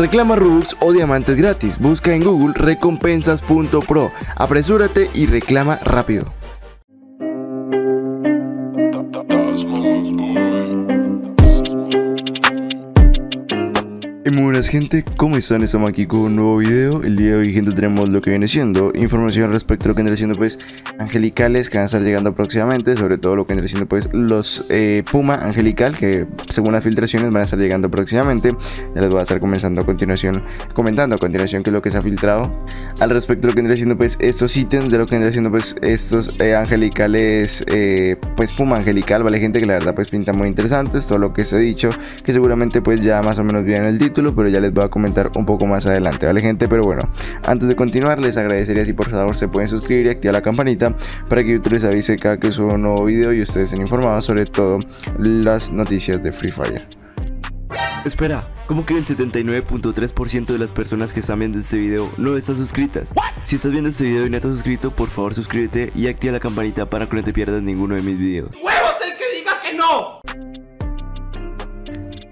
Reclama Robux o diamantes gratis. Busca en Google recompensas.pro. Apresúrate y reclama rápido. Muy buenas gente, ¿cómo están? Estamos aquí con un nuevo video. El día de hoy gente tenemos lo que viene siendo Información respecto a lo que viene siendo pues Angelicales que van a estar llegando próximamente Sobre todo lo que viene siendo pues los eh, Puma Angelical Que según las filtraciones van a estar llegando próximamente. Ya les voy a estar comenzando a continuación Comentando a continuación qué es lo que se ha filtrado Al respecto de lo que viene siendo pues estos ítems De lo que viene siendo pues estos eh, Angelicales eh, Pues Puma Angelical, vale gente que la verdad pues pinta muy interesantes Todo lo que se ha dicho Que seguramente pues ya más o menos viene el título pero ya les voy a comentar un poco más adelante, ¿vale gente? Pero bueno, antes de continuar les agradecería si por favor se pueden suscribir y activar la campanita para que YouTube les avise cada que subo un nuevo video y ustedes estén informados sobre todo las noticias de Free Fire. Espera, ¿cómo que el 79.3% de las personas que están viendo este video no están suscritas? Si estás viendo este video y no estás suscrito, por favor suscríbete y activa la campanita para que no te pierdas ninguno de mis videos.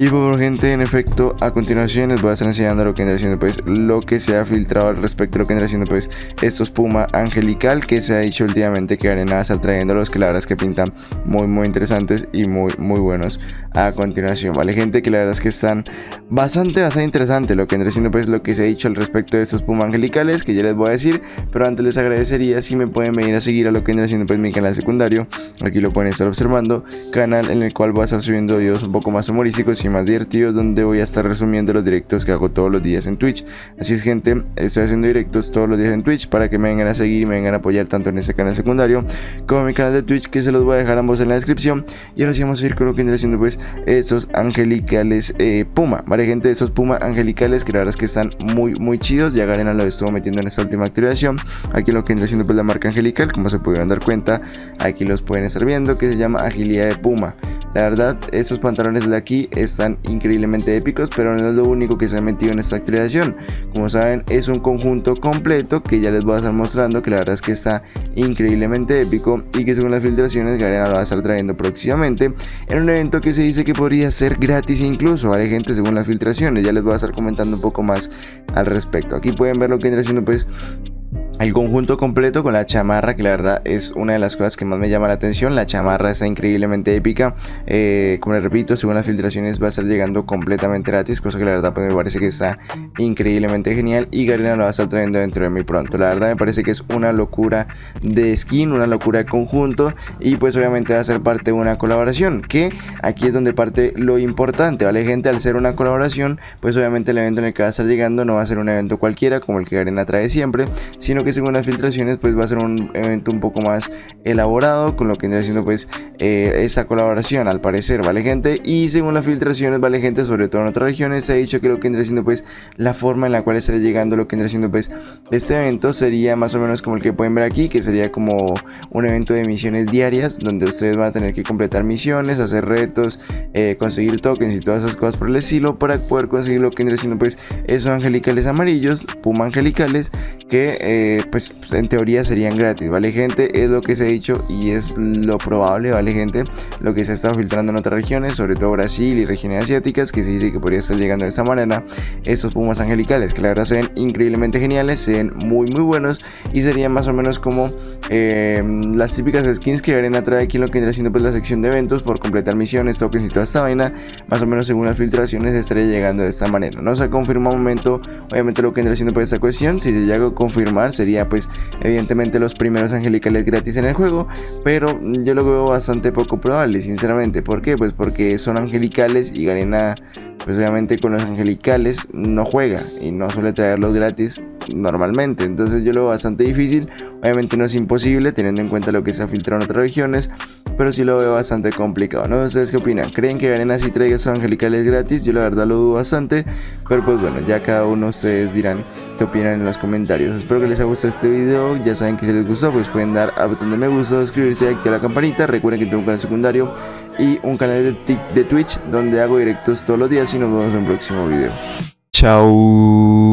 Y por gente, en efecto, a continuación les voy a estar enseñando lo que viene haciendo pues lo que se ha filtrado al respecto lo que viene haciendo pues estos Puma Angelical que se ha dicho últimamente que Arena estar trayéndolos que la verdad es que pintan muy muy interesantes y muy muy buenos a continuación, ¿vale? Gente que la verdad es que están bastante bastante interesante lo que viene haciendo pues lo que se ha dicho al respecto de estos Puma Angelicales que ya les voy a decir, pero antes les agradecería si me pueden venir a seguir a lo que viene haciendo pues mi canal secundario, aquí lo pueden estar observando, canal en el cual voy a estar subiendo videos un poco más humorísticos más divertidos donde voy a estar resumiendo los directos que hago todos los días en Twitch. Así es gente, estoy haciendo directos todos los días en Twitch para que me vengan a seguir y me vengan a apoyar tanto en este canal secundario como en mi canal de Twitch que se los voy a dejar ambos en la descripción. Y ahora sí vamos a ir con lo que viene haciendo pues estos angelicales eh, Puma, vale gente, estos Puma angelicales que la verdad es que están muy muy chidos. Ya Garena lo estuvo metiendo en esta última actualización. Aquí lo que viene haciendo pues la marca angelical, como se pudieron dar cuenta, aquí los pueden estar viendo que se llama agilidad de Puma. La verdad, estos pantalones de aquí están increíblemente épicos, pero no es lo único que se ha metido en esta actualización. Como saben, es un conjunto completo que ya les voy a estar mostrando, que la verdad es que está increíblemente épico y que según las filtraciones Garena lo va a estar trayendo próximamente en un evento que se dice que podría ser gratis incluso, ¿vale gente? Según las filtraciones, ya les voy a estar comentando un poco más al respecto. Aquí pueden ver lo que viene haciendo pues el conjunto completo con la chamarra, que la verdad es una de las cosas que más me llama la atención. La chamarra está increíblemente épica. Eh, como les repito, según las filtraciones va a estar llegando completamente gratis, cosa que la verdad pues, me parece que está increíblemente genial. Y Garena lo va a estar trayendo dentro de muy pronto. La verdad me parece que es una locura de skin, una locura de conjunto. Y pues obviamente va a ser parte de una colaboración. Que aquí es donde parte lo importante, ¿vale, gente? Al ser una colaboración, pues obviamente el evento en el que va a estar llegando no va a ser un evento cualquiera, como el que Garena trae siempre, sino que según las filtraciones pues va a ser un evento un poco más elaborado con lo que viene siendo pues eh, esta colaboración al parecer, ¿vale gente? Y según las filtraciones, ¿vale gente? Sobre todo en otras regiones se ha dicho que lo que vendría siendo pues la forma en la cual estaría llegando lo que vendría siendo pues este evento sería más o menos como el que pueden ver aquí, que sería como un evento de misiones diarias donde ustedes van a tener que completar misiones, hacer retos, eh, conseguir tokens y todas esas cosas por el estilo para poder conseguir lo que vendría siendo pues esos angelicales amarillos, puma angelicales que eh, pues en teoría serían gratis, ¿vale gente? Es lo que se ha dicho y es lo probable, ¿vale gente? Lo que se ha estado filtrando en otras regiones, sobre todo Brasil y regiones asiáticas, que se dice que podría estar llegando de esta manera estos pumas angelicales, que la verdad se ven increíblemente geniales, se ven muy muy buenos y serían más o menos como eh, las típicas skins que a trae aquí lo que vendría siendo pues la sección de eventos por completar misiones, tokens y toda esta vaina, más o menos según las filtraciones estaría llegando de esta manera. No se ha confirmado un momento, obviamente lo que vendría siendo pues esta cuestión, si se llega confirmar sería pues evidentemente los primeros angelicales gratis en el juego, pero yo lo veo bastante poco probable, sinceramente. ¿Por qué? Pues porque son angelicales y Garena, pues obviamente con los angelicales no juega y no suele traerlos gratis normalmente. Entonces yo lo veo bastante difícil. Obviamente no es imposible teniendo en cuenta lo que se ha filtrado en otras regiones, pero sí lo veo bastante complicado. ¿No? ¿Ustedes qué opinan? ¿Creen que Garena si traiga sus angelicales gratis? Yo la verdad lo dudo bastante, pero pues bueno, ya cada uno ustedes dirán qué opinan en los comentarios. Espero que les haya gustado este video. Ya saben que si les gustó, pues pueden dar al botón de me gusta, suscribirse y activar la campanita. Recuerden que tengo un canal secundario y un canal de, de Twitch donde hago directos todos los días y nos vemos en un próximo video. Chao.